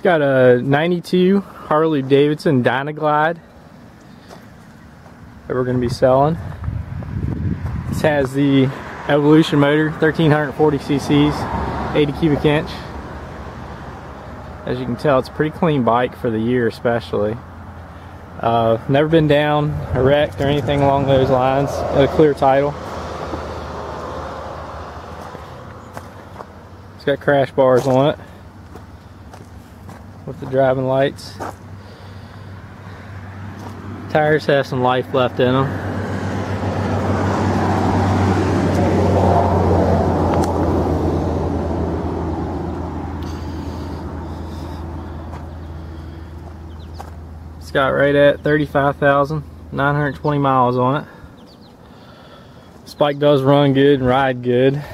Got a 92 Harley Davidson Dyna Glide that we're going to be selling. This has the Evolution motor, 1340 cc's, 80 cubic inch. As you can tell, it's a pretty clean bike for the year especially. Uh, never been down or wrecked or anything along those lines. A clear title. It's got crash bars on it with the driving lights. Tires have some life left in them. It's got right at 35,920 miles on it. This bike does run good and ride good.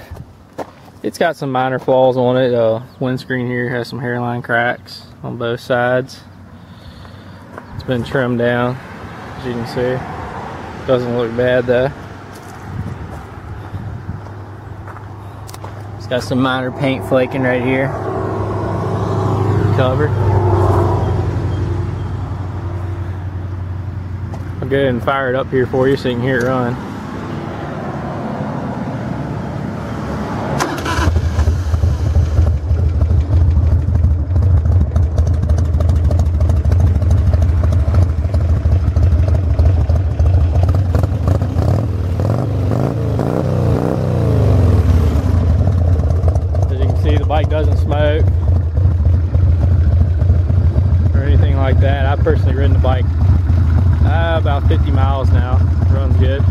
It's got some minor flaws on it. Uh, windscreen here has some hairline cracks on both sides. It's been trimmed down, as you can see. Doesn't look bad though. It's got some minor paint flaking right here. Cover. I'll go ahead and fire it up here for you so you can hear it run. As you can see, the bike doesn't smoke or anything like that. I've personally ridden the bike uh, about 50 miles now. Runs good,